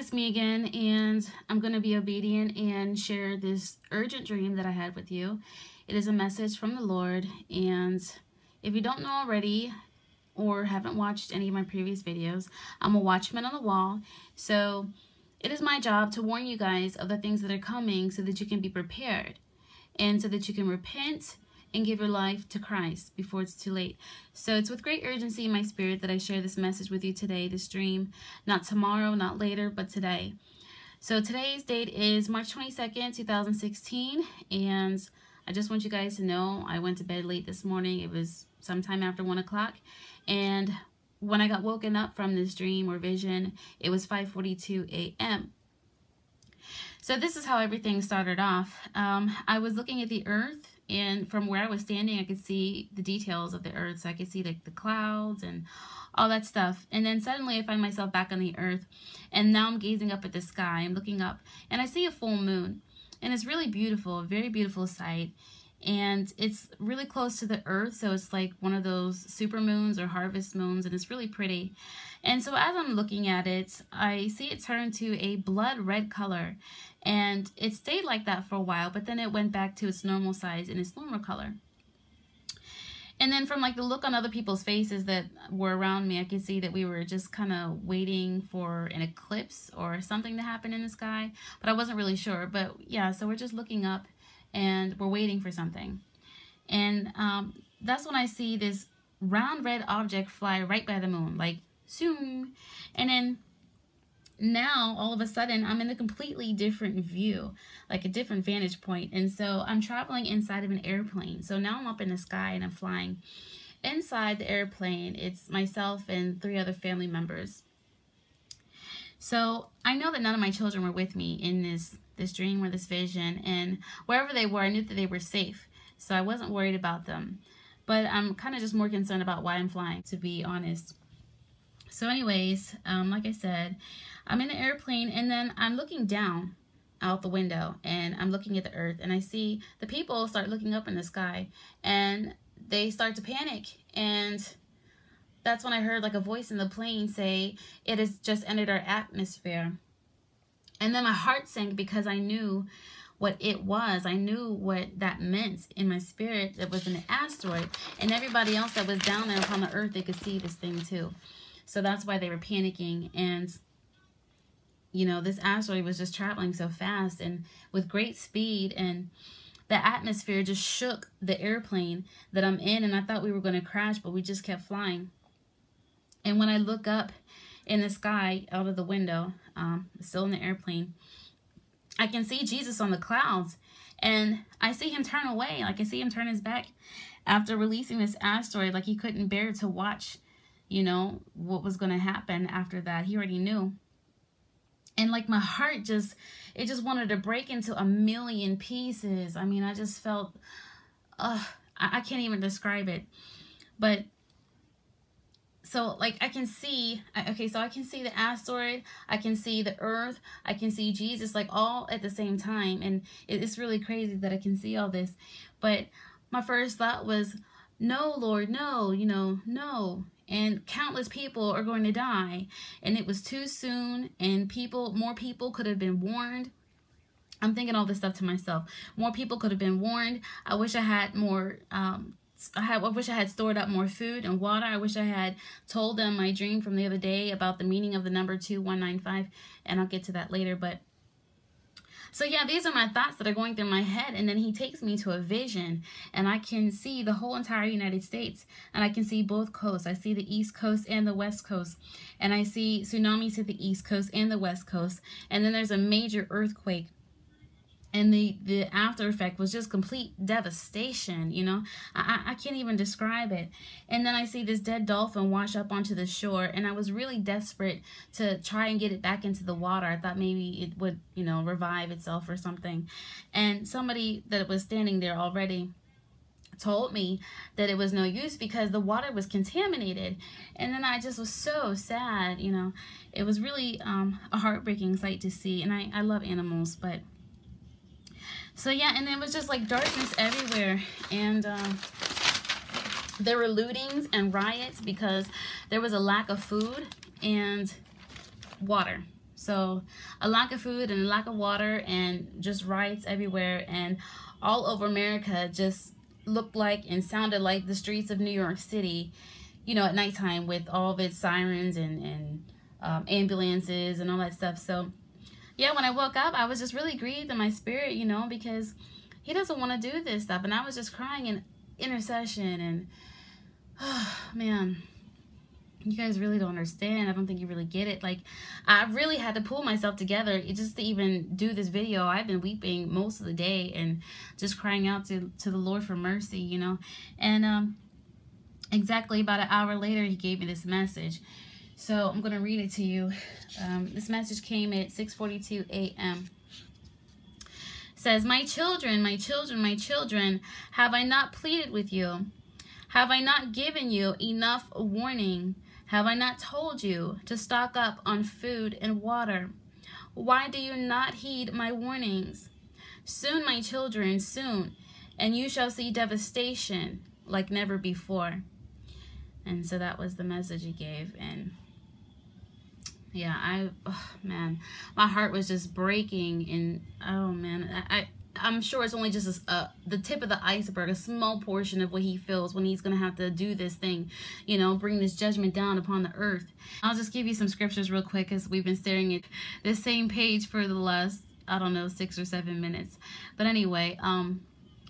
It's me again, and I'm going to be obedient and share this urgent dream that I had with you. It is a message from the Lord, and if you don't know already or haven't watched any of my previous videos, I'm a watchman on the wall, so it is my job to warn you guys of the things that are coming so that you can be prepared and so that you can repent and give your life to Christ before it's too late. So it's with great urgency in my spirit that I share this message with you today, this dream. Not tomorrow, not later, but today. So today's date is March 22nd, 2016, and I just want you guys to know I went to bed late this morning. It was sometime after 1 o'clock, and when I got woken up from this dream or vision, it was 5.42 a.m. So this is how everything started off. Um, I was looking at the earth and from where I was standing, I could see the details of the earth. So I could see like the clouds and all that stuff. And then suddenly I find myself back on the earth. And now I'm gazing up at the sky. I'm looking up and I see a full moon. And it's really beautiful, a very beautiful sight. And it's really close to the earth. So it's like one of those super moons or harvest moons. And it's really pretty. And so as I'm looking at it, I see it turn to a blood red color. And it stayed like that for a while, but then it went back to its normal size and its normal color. And then from like the look on other people's faces that were around me, I could see that we were just kind of waiting for an eclipse or something to happen in the sky, but I wasn't really sure. But yeah, so we're just looking up and we're waiting for something. And um, that's when I see this round red object fly right by the moon, like zoom. And then now all of a sudden I'm in a completely different view, like a different vantage point. And so I'm traveling inside of an airplane. So now I'm up in the sky and I'm flying. Inside the airplane, it's myself and three other family members. So I know that none of my children were with me in this, this dream or this vision. And wherever they were, I knew that they were safe. So I wasn't worried about them. But I'm kind of just more concerned about why I'm flying, to be honest. So anyways, um, like I said, I'm in the airplane and then I'm looking down out the window and I'm looking at the earth and I see the people start looking up in the sky and they start to panic and that's when I heard like a voice in the plane say it has just entered our atmosphere and then my heart sank because I knew what it was. I knew what that meant in my spirit. It was an asteroid and everybody else that was down there upon the earth, they could see this thing too. So that's why they were panicking. And, you know, this asteroid was just traveling so fast and with great speed. And the atmosphere just shook the airplane that I'm in. And I thought we were going to crash, but we just kept flying. And when I look up in the sky out of the window, um, still in the airplane, I can see Jesus on the clouds. And I see him turn away. Like I see him turn his back after releasing this asteroid. Like he couldn't bear to watch you know, what was going to happen after that. He already knew. And like my heart just, it just wanted to break into a million pieces. I mean, I just felt, I can't even describe it. But so like I can see, okay, so I can see the asteroid, I can see the earth, I can see Jesus like all at the same time. And it's really crazy that I can see all this. But my first thought was, no, Lord, no, you know, no and countless people are going to die and it was too soon and people more people could have been warned i'm thinking all this stuff to myself more people could have been warned i wish i had more um I, had, I wish I had stored up more food and water. I wish I had told them my dream from the other day about the meaning of the number 2195, and I'll get to that later. But so yeah, these are my thoughts that are going through my head. And then he takes me to a vision and I can see the whole entire United States and I can see both coasts. I see the East Coast and the West Coast. And I see tsunamis at the East Coast and the West Coast. And then there's a major earthquake and the the after effect was just complete devastation you know? I, I can't even describe it. And then i see this dead dolphin wash up onto the shore and i was really desperate to try and get it back into the water. I thought maybe it would you know revive itself or something. And somebody that was standing there already told me that it was no use because the water was contaminated. And then I just was so sad you know? It was really um, a heartbreaking sight to see and I, I love animals but so yeah, and it was just like darkness everywhere. And um, there were lootings and riots because there was a lack of food and water. So a lack of food and a lack of water and just riots everywhere and all over America just looked like and sounded like the streets of New York City, you know, at nighttime with all of its sirens and, and um, ambulances and all that stuff. So yeah, when I woke up, I was just really grieved in my spirit, you know, because he doesn't want to do this stuff. And I was just crying in intercession and, oh, man, you guys really don't understand. I don't think you really get it. Like, I really had to pull myself together just to even do this video. I've been weeping most of the day and just crying out to, to the Lord for mercy, you know. And um, exactly about an hour later, he gave me this message. So I'm going to read it to you. Um, this message came at 6.42 a.m. says, My children, my children, my children, have I not pleaded with you? Have I not given you enough warning? Have I not told you to stock up on food and water? Why do you not heed my warnings? Soon, my children, soon, and you shall see devastation like never before. And so that was the message he gave. And yeah, I, oh, man, my heart was just breaking. And oh, man, I, I'm sure it's only just a, the tip of the iceberg, a small portion of what he feels when he's going to have to do this thing, you know, bring this judgment down upon the earth. I'll just give you some scriptures real quick as we've been staring at this same page for the last, I don't know, six or seven minutes. But anyway, um,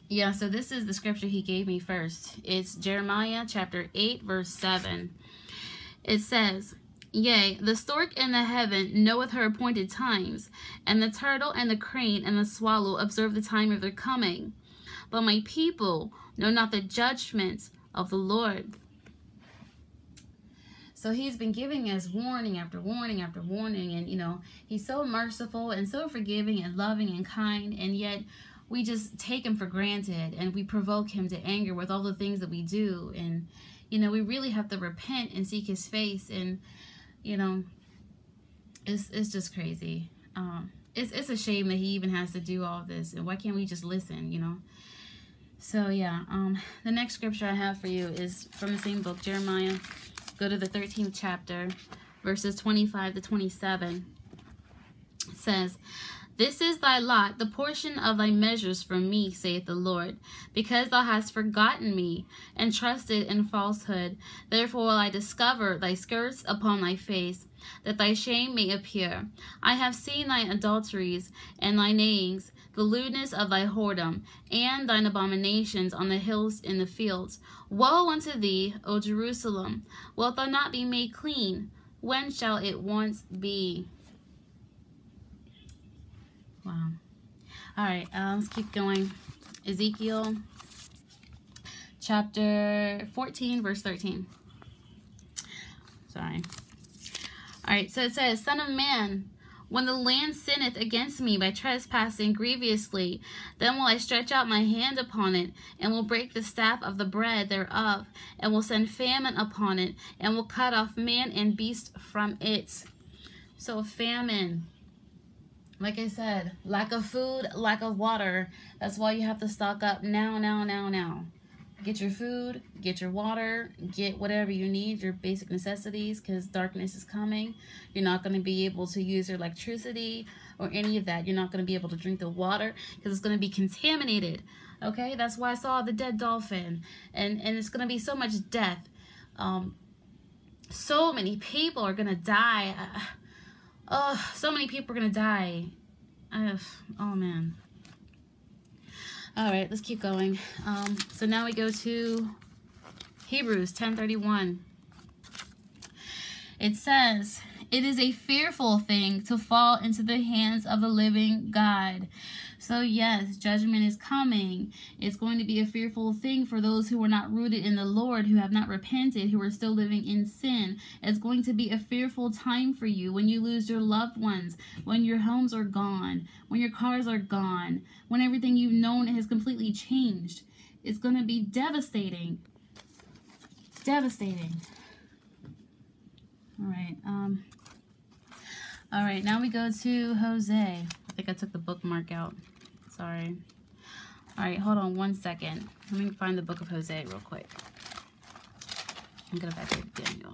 yeah, so this is the scripture he gave me first. It's Jeremiah chapter 8, verse 7. It says, Yea, the stork in the heaven knoweth her appointed times, and the turtle and the crane and the swallow observe the time of their coming. But my people know not the judgment of the Lord. So he's been giving us warning after warning after warning. And, you know, he's so merciful and so forgiving and loving and kind. And yet we just take him for granted and we provoke him to anger with all the things that we do. And, you know, we really have to repent and seek his face. And, you know, it's it's just crazy. Um, it's it's a shame that he even has to do all this, and why can't we just listen? You know. So yeah, um, the next scripture I have for you is from the same book, Jeremiah. Go to the 13th chapter, verses 25 to 27. It says, this is thy lot, the portion of thy measures from me, saith the Lord. Because thou hast forgotten me, and trusted in falsehood, therefore will I discover thy skirts upon thy face, that thy shame may appear. I have seen thy adulteries and thy neighings, the lewdness of thy whoredom, and thine abominations on the hills in the fields. Woe unto thee, O Jerusalem! Wilt thou not be made clean? When shall it once be? Wow. All right, uh, let's keep going. Ezekiel chapter 14, verse 13. Sorry. All right, so it says, Son of man, when the land sinneth against me by trespassing grievously, then will I stretch out my hand upon it, and will break the staff of the bread thereof, and will send famine upon it, and will cut off man and beast from it. So famine like I said, lack of food, lack of water. That's why you have to stock up now, now, now, now. Get your food, get your water, get whatever you need, your basic necessities, because darkness is coming. You're not going to be able to use your electricity or any of that. You're not going to be able to drink the water because it's going to be contaminated. Okay, that's why I saw the dead dolphin. And, and it's going to be so much death. Um, so many people are going to die. Oh, so many people are to die. Ugh, oh, man. All right, let's keep going. Um, so now we go to Hebrews 10.31. It says, It is a fearful thing to fall into the hands of the living God. So yes, judgment is coming. It's going to be a fearful thing for those who are not rooted in the Lord, who have not repented, who are still living in sin. It's going to be a fearful time for you when you lose your loved ones, when your homes are gone, when your cars are gone, when everything you've known has completely changed. It's going to be devastating. Devastating. All right. Um, all right, now we go to Hosea. I think I took the bookmark out. Sorry. All right, hold on one second. Let me find the book of Hosea real quick. I'm going to back to Daniel.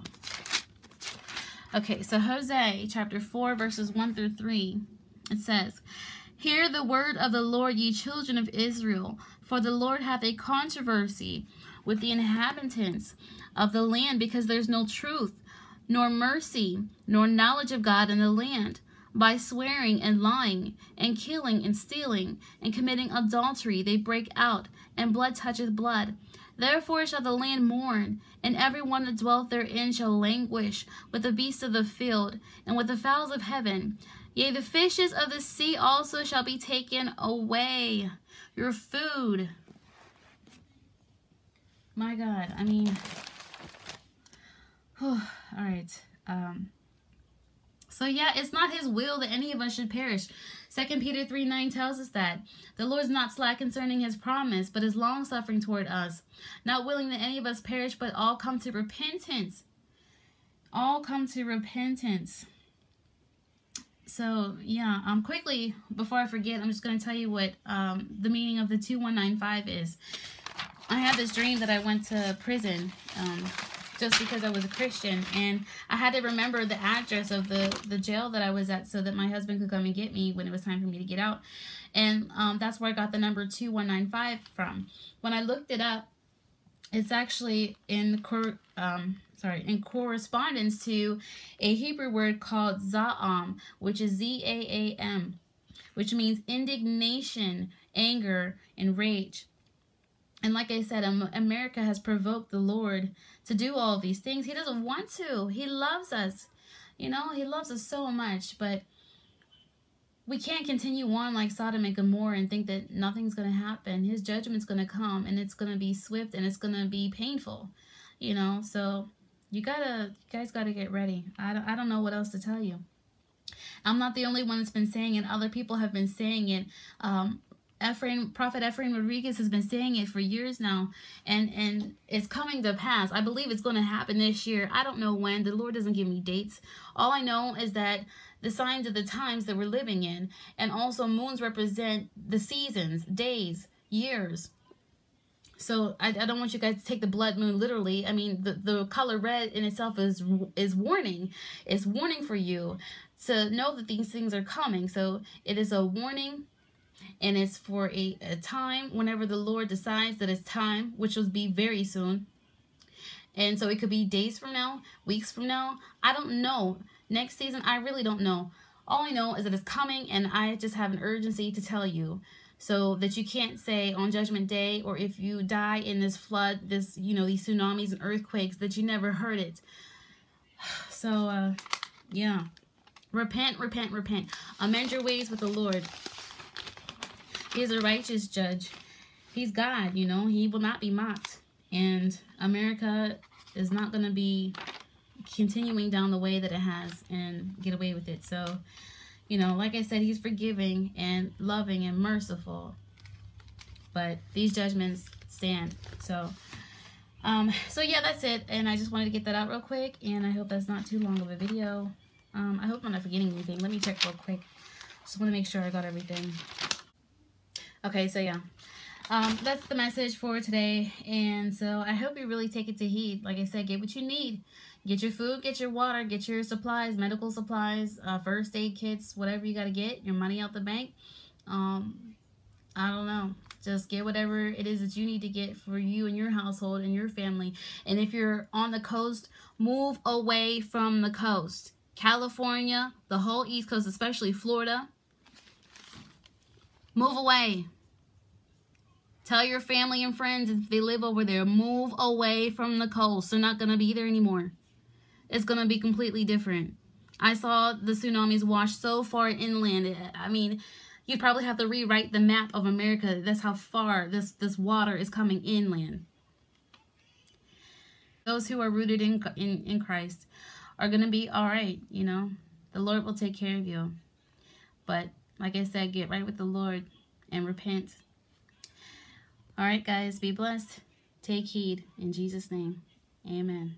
Okay, so Hosea chapter 4, verses 1 through 3. It says, Hear the word of the Lord, ye children of Israel, for the Lord hath a controversy with the inhabitants of the land, because there's no truth, nor mercy, nor knowledge of God in the land. By swearing and lying, and killing and stealing, and committing adultery, they break out, and blood toucheth blood. Therefore shall the land mourn, and every one that dwelleth therein shall languish with the beasts of the field, and with the fowls of heaven. Yea, the fishes of the sea also shall be taken away. Your food. My God, I mean, all right. Um, so yeah, it's not his will that any of us should perish. Second Peter 3 9 tells us that the Lord is not slack concerning his promise, but is long suffering toward us, not willing that any of us perish, but all come to repentance. All come to repentance. So yeah, um, quickly before I forget, I'm just going to tell you what um, the meaning of the 2195 is. I had this dream that I went to prison. Um, just because I was a Christian. And I had to remember the address of the, the jail that I was at so that my husband could come and get me when it was time for me to get out. And um, that's where I got the number 2195 from. When I looked it up, it's actually in cor um, sorry in correspondence to a Hebrew word called zaam, which is Z-A-A-M, which means indignation, anger, and rage. And like I said, America has provoked the Lord to do all these things. He doesn't want to. He loves us. You know, he loves us so much, but we can't continue on like Sodom and Gomorrah and think that nothing's going to happen. His judgment's going to come and it's going to be swift and it's going to be painful, you know? So you gotta, you guys gotta get ready. I don't, I don't know what else to tell you. I'm not the only one that's been saying it. Other people have been saying it. Um, Efrain, Prophet Efrain Rodriguez has been saying it for years now, and and it's coming to pass. I believe it's going to happen this year. I don't know when. The Lord doesn't give me dates. All I know is that the signs of the times that we're living in, and also moons represent the seasons, days, years. So I, I don't want you guys to take the blood moon literally. I mean, the, the color red in itself is is warning. It's warning for you to know that these things are coming. So it is a warning and it's for a, a time whenever the Lord decides that it's time, which will be very soon. And so it could be days from now, weeks from now. I don't know. Next season, I really don't know. All I know is that it's coming and I just have an urgency to tell you so that you can't say on judgment day or if you die in this flood, this, you know, these tsunamis and earthquakes that you never heard it. So, uh, yeah. Repent, repent, repent. Amend your ways with the Lord. He is a righteous judge. He's God, you know. He will not be mocked. And America is not going to be continuing down the way that it has and get away with it. So, you know, like I said, he's forgiving and loving and merciful. But these judgments stand. So, um, so yeah, that's it. And I just wanted to get that out real quick. And I hope that's not too long of a video. Um, I hope I'm not forgetting anything. Let me check real quick. Just want to make sure I got everything. Okay, so yeah. Um, that's the message for today. And so I hope you really take it to heed. Like I said, get what you need. Get your food, get your water, get your supplies, medical supplies, uh, first aid kits, whatever you got to get, your money out the bank. Um, I don't know. Just get whatever it is that you need to get for you and your household and your family. And if you're on the coast, move away from the coast. California, the whole East Coast, especially Florida. Move away. Tell your family and friends if they live over there, move away from the coast. They're not going to be there anymore. It's going to be completely different. I saw the tsunamis wash so far inland. I mean, you'd probably have to rewrite the map of America. That's how far this, this water is coming inland. Those who are rooted in, in, in Christ are going to be all right, you know. The Lord will take care of you. But like I said, get right with the Lord and repent. All right, guys, be blessed. Take heed. In Jesus' name, amen.